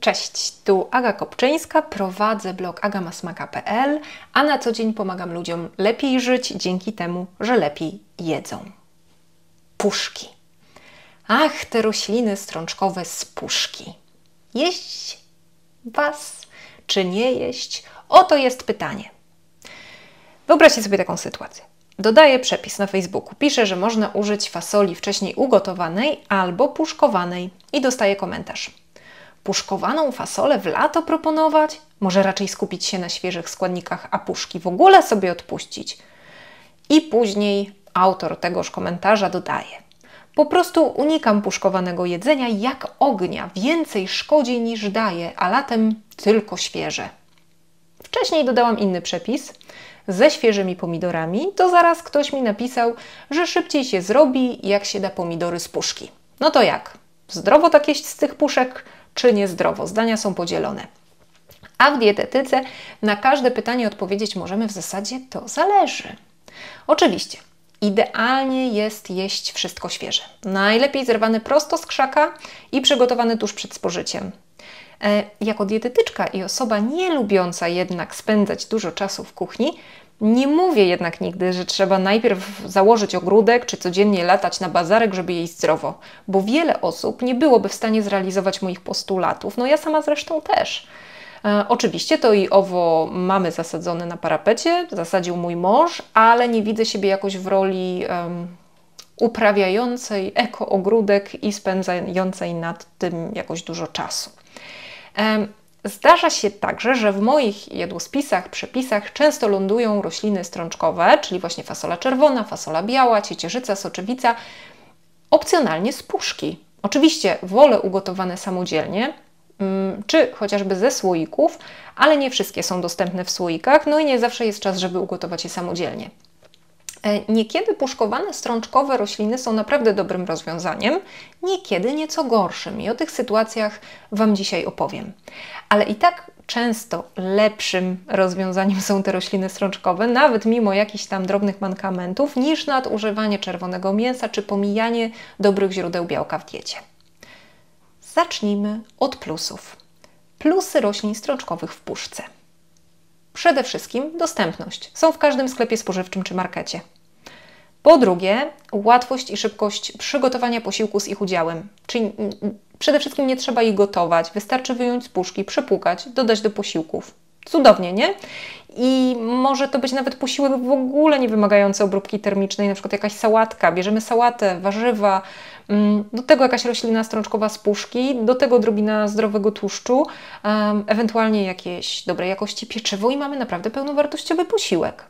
Cześć, tu Aga Kopczyńska, prowadzę blog agamasmaka.pl, a na co dzień pomagam ludziom lepiej żyć dzięki temu, że lepiej jedzą. Puszki. Ach, te rośliny strączkowe z puszki. Jeść was, czy nie jeść? Oto jest pytanie. Wyobraźcie sobie taką sytuację. Dodaję przepis na Facebooku. Piszę, że można użyć fasoli wcześniej ugotowanej albo puszkowanej i dostaję komentarz puszkowaną fasolę w lato proponować? Może raczej skupić się na świeżych składnikach, a puszki w ogóle sobie odpuścić? I później autor tegoż komentarza dodaje: Po prostu unikam puszkowanego jedzenia jak ognia, więcej szkodzi niż daje, a latem tylko świeże. Wcześniej dodałam inny przepis ze świeżymi pomidorami, to zaraz ktoś mi napisał, że szybciej się zrobi, jak się da pomidory z puszki. No to jak? Zdrowo tak jeść z tych puszek? Czy niezdrowo. Zdania są podzielone. A w dietetyce na każde pytanie odpowiedzieć możemy w zasadzie to zależy. Oczywiście, idealnie jest jeść wszystko świeże. Najlepiej zerwane prosto z krzaka i przygotowane tuż przed spożyciem. E, jako dietetyczka i osoba nie lubiąca jednak spędzać dużo czasu w kuchni, nie mówię jednak nigdy, że trzeba najpierw założyć ogródek czy codziennie latać na bazarek, żeby jeść zdrowo, bo wiele osób nie byłoby w stanie zrealizować moich postulatów. No ja sama zresztą też. E, oczywiście to i owo mamy zasadzone na parapecie, zasadził mój mąż, ale nie widzę siebie jakoś w roli um, uprawiającej eko-ogródek i spędzającej nad tym jakoś dużo czasu. Um, Zdarza się także, że w moich jadłospisach, przepisach często lądują rośliny strączkowe, czyli właśnie fasola czerwona, fasola biała, ciecierzyca, soczewica, opcjonalnie z puszki. Oczywiście wolę ugotowane samodzielnie, mm, czy chociażby ze słoików, ale nie wszystkie są dostępne w słoikach, no i nie zawsze jest czas, żeby ugotować je samodzielnie. E, niekiedy puszkowane strączkowe rośliny są naprawdę dobrym rozwiązaniem, niekiedy nieco gorszym i o tych sytuacjach Wam dzisiaj opowiem. Ale i tak często lepszym rozwiązaniem są te rośliny strączkowe, nawet mimo jakichś tam drobnych mankamentów, niż nadużywanie czerwonego mięsa czy pomijanie dobrych źródeł białka w diecie. Zacznijmy od plusów. Plusy roślin strączkowych w puszce. Przede wszystkim dostępność. Są w każdym sklepie spożywczym czy markecie. Po drugie, łatwość i szybkość przygotowania posiłku z ich udziałem. Czyli przede wszystkim nie trzeba ich gotować, wystarczy wyjąć z puszki, przepłukać, dodać do posiłków. Cudownie, nie? I może to być nawet posiłek w ogóle nie wymagający obróbki termicznej, na przykład jakaś sałatka. Bierzemy sałatę, warzywa, do tego jakaś roślina strączkowa z puszki, do tego drobina zdrowego tłuszczu, ewentualnie jakieś dobrej jakości pieczywo i mamy naprawdę pełnowartościowy posiłek.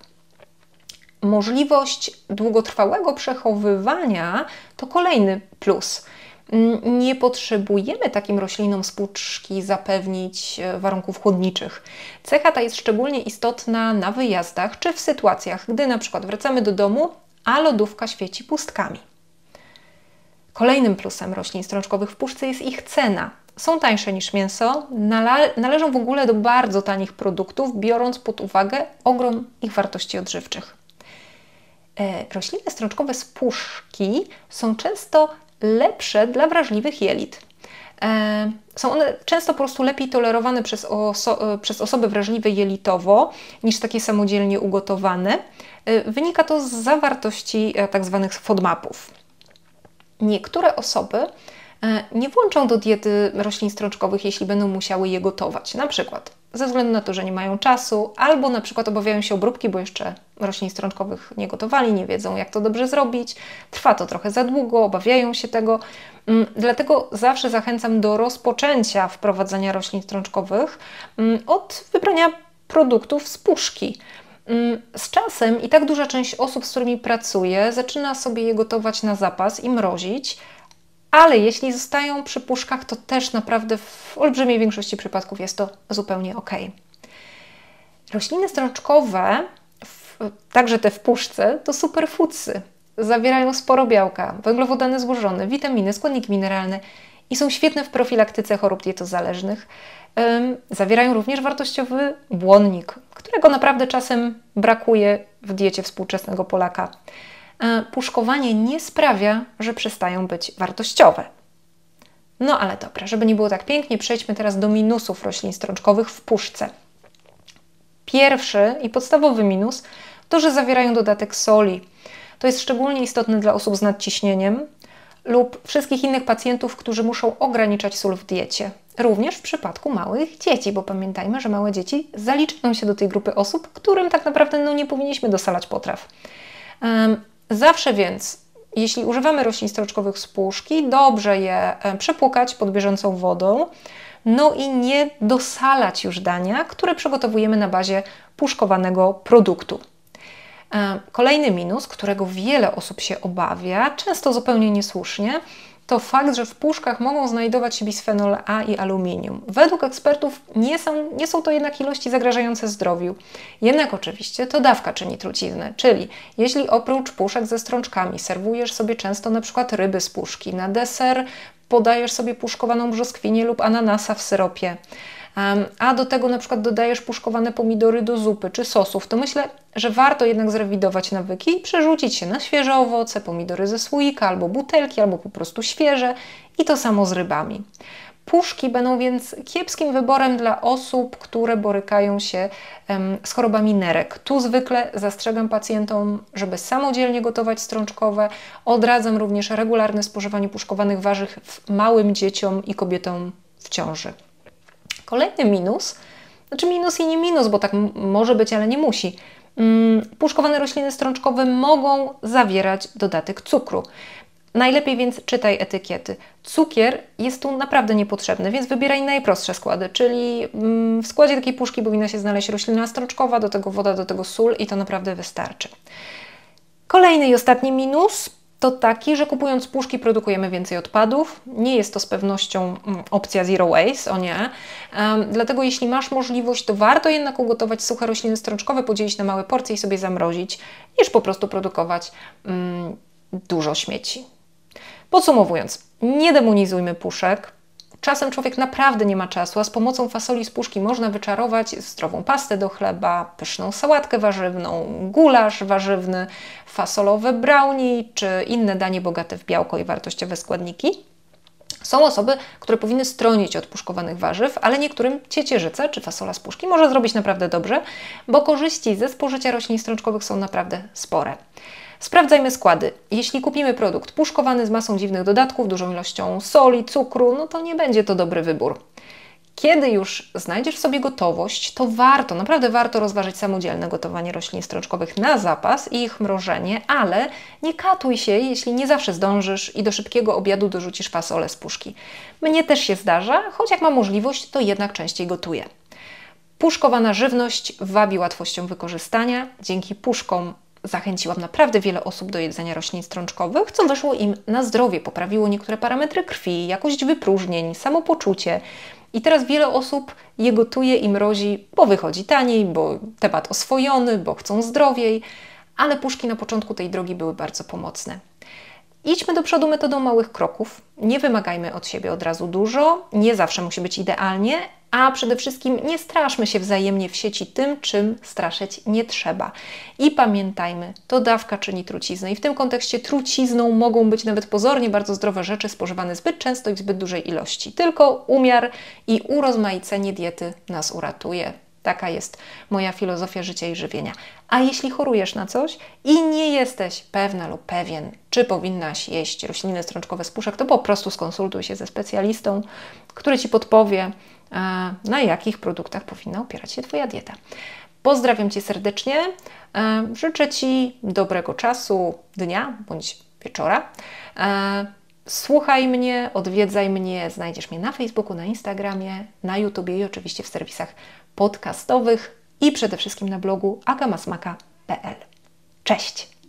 Możliwość długotrwałego przechowywania to kolejny plus. Mm, nie potrzebujemy takim roślinom z puszki zapewnić e, warunków chłodniczych. Cecha ta jest szczególnie istotna na wyjazdach czy w sytuacjach, gdy na przykład wracamy do domu, a lodówka świeci pustkami. Kolejnym plusem roślin strączkowych w puszce jest ich cena. Są tańsze niż mięso, nale należą w ogóle do bardzo tanich produktów, biorąc pod uwagę ogrom ich wartości odżywczych. E, rośliny strączkowe z puszki są często lepsze dla wrażliwych jelit. E, są one często po prostu lepiej tolerowane przez, oso e, przez osoby wrażliwe jelitowo niż takie samodzielnie ugotowane. Wynika to z zawartości tzw. Tak FODMAPów. Niektóre osoby nie włączą do diety roślin strączkowych, jeśli będą musiały je gotować. Na przykład ze względu na to, że nie mają czasu, albo na przykład obawiają się obróbki, bo jeszcze roślin strączkowych nie gotowali, nie wiedzą jak to dobrze zrobić, trwa to trochę za długo, obawiają się tego. Mm, dlatego zawsze zachęcam do rozpoczęcia wprowadzania roślin strączkowych mm, od wybrania produktów z puszki. Mm, z czasem i tak duża część osób, z którymi pracuję, zaczyna sobie je gotować na zapas i mrozić, ale jeśli zostają przy puszkach, to też naprawdę w olbrzymiej większości przypadków jest to zupełnie ok. Rośliny strączkowe, także te w puszce, to superfoodsy. Zawierają sporo białka, węglowodany złożone, witaminy, składniki mineralne i są świetne w profilaktyce chorób dietozależnych. Zawierają również wartościowy błonnik, którego naprawdę czasem brakuje w diecie współczesnego Polaka puszkowanie nie sprawia, że przestają być wartościowe. No ale dobra, żeby nie było tak pięknie, przejdźmy teraz do minusów roślin strączkowych w puszce. Pierwszy i podstawowy minus to, że zawierają dodatek soli. To jest szczególnie istotne dla osób z nadciśnieniem lub wszystkich innych pacjentów, którzy muszą ograniczać sól w diecie. Również w przypadku małych dzieci, bo pamiętajmy, że małe dzieci zaliczają się do tej grupy osób, którym tak naprawdę no, nie powinniśmy dosalać potraw. Zawsze więc, jeśli używamy roślin stroczkowych z puszki, dobrze je przepłukać pod bieżącą wodą, no i nie dosalać już dania, które przygotowujemy na bazie puszkowanego produktu. Kolejny minus, którego wiele osób się obawia, często zupełnie niesłusznie, to fakt, że w puszkach mogą znajdować się bisfenol A i aluminium. Według ekspertów nie są, nie są to jednak ilości zagrażające zdrowiu. Jednak oczywiście to dawka czyni truciznę, czyli jeśli oprócz puszek ze strączkami serwujesz sobie często na przykład ryby z puszki, na deser podajesz sobie puszkowaną brzoskwinię lub ananasa w syropie, a do tego na przykład dodajesz puszkowane pomidory do zupy czy sosów, to myślę, że warto jednak zrewidować nawyki i przerzucić się na świeże owoce, pomidory ze słoika albo butelki, albo po prostu świeże i to samo z rybami. Puszki będą więc kiepskim wyborem dla osób, które borykają się z chorobami nerek. Tu zwykle zastrzegam pacjentom, żeby samodzielnie gotować strączkowe. Odradzam również regularne spożywanie puszkowanych warzyw małym dzieciom i kobietom w ciąży. Kolejny minus, znaczy minus i nie minus, bo tak może być, ale nie musi. Mm, puszkowane rośliny strączkowe mogą zawierać dodatek cukru. Najlepiej więc czytaj etykiety. Cukier jest tu naprawdę niepotrzebny, więc wybieraj najprostsze składy, czyli mm, w składzie takiej puszki powinna się znaleźć roślina strączkowa, do tego woda, do tego sól i to naprawdę wystarczy. Kolejny i ostatni minus to taki, że kupując puszki produkujemy więcej odpadów. Nie jest to z pewnością mm, opcja zero waste, o nie. Dlatego jeśli masz możliwość, to warto jednak ugotować suche rośliny strączkowe, podzielić na małe porcje i sobie zamrozić, niż po prostu produkować um, dużo śmieci. Podsumowując, nie demonizujmy puszek, Czasem człowiek naprawdę nie ma czasu, a z pomocą fasoli z puszki można wyczarować zdrową pastę do chleba, pyszną sałatkę warzywną, gulasz warzywny, fasolowe brownie czy inne danie bogate w białko i wartościowe składniki. Są osoby, które powinny stronić od puszkowanych warzyw, ale niektórym ciecierzyca czy fasola z puszki może zrobić naprawdę dobrze, bo korzyści ze spożycia roślin strączkowych są naprawdę spore. Sprawdzajmy składy. Jeśli kupimy produkt puszkowany z masą dziwnych dodatków, dużą ilością soli, cukru, no to nie będzie to dobry wybór. Kiedy już znajdziesz w sobie gotowość, to warto, naprawdę warto rozważyć samodzielne gotowanie roślin strączkowych na zapas i ich mrożenie, ale nie katuj się, jeśli nie zawsze zdążysz i do szybkiego obiadu dorzucisz fasolę z puszki. Mnie też się zdarza, choć jak mam możliwość, to jednak częściej gotuję. Puszkowana żywność wabi łatwością wykorzystania. Dzięki puszkom zachęciłam naprawdę wiele osób do jedzenia roślin strączkowych, co wyszło im na zdrowie, poprawiło niektóre parametry krwi, jakość wypróżnień, samopoczucie. I teraz wiele osób je gotuje i mrozi, bo wychodzi taniej, bo temat oswojony, bo chcą zdrowiej, ale puszki na początku tej drogi były bardzo pomocne. Idźmy do przodu metodą małych kroków. Nie wymagajmy od siebie od razu dużo, nie zawsze musi być idealnie, a przede wszystkim nie straszmy się wzajemnie w sieci tym, czym straszyć nie trzeba. I pamiętajmy, to dawka czyni truciznę i w tym kontekście trucizną mogą być nawet pozornie bardzo zdrowe rzeczy spożywane zbyt często i w zbyt dużej ilości. Tylko umiar i urozmaicenie diety nas uratuje. Taka jest moja filozofia życia i żywienia. A jeśli chorujesz na coś i nie jesteś pewna lub pewien, czy powinnaś jeść rośliny strączkowe z puszek, to po prostu skonsultuj się ze specjalistą, który Ci podpowie, na jakich produktach powinna opierać się Twoja dieta. Pozdrawiam Cię serdecznie. Życzę Ci dobrego czasu dnia bądź wieczora. Słuchaj mnie, odwiedzaj mnie, znajdziesz mnie na Facebooku, na Instagramie, na YouTubie i oczywiście w serwisach podcastowych i przede wszystkim na blogu agamasmaka.pl. Cześć!